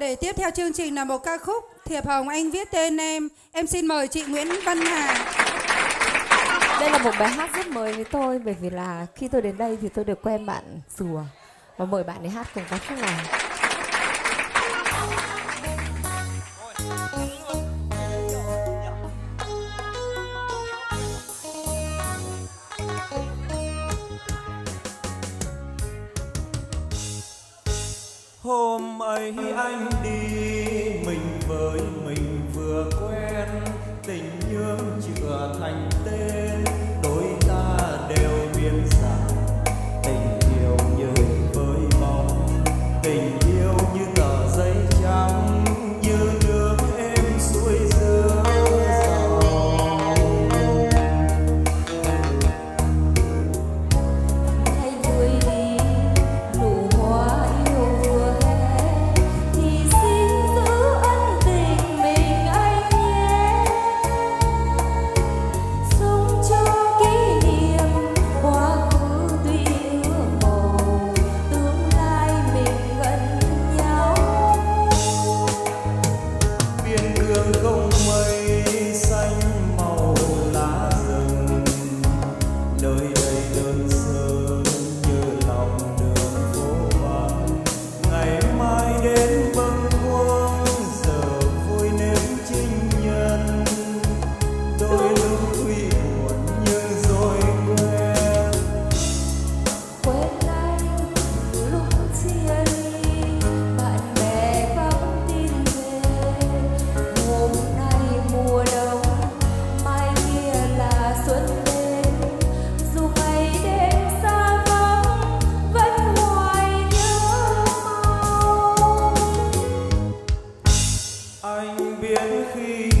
Để tiếp theo chương trình là một ca khúc Thiệp Hồng, Anh viết tên em. Em xin mời chị Nguyễn Văn Hà. Đây là một bài hát rất mới với tôi, bởi vì là khi tôi đến đây thì tôi được quen bạn Rùa và mời bạn ấy hát cùng ca khúc này. hôm ấy anh đi mình với mình vừa quen, tình nhương chưa thành tên. Đôi ta đều biến dạng tình yêu như với bóng, tình yêu như anh biết khi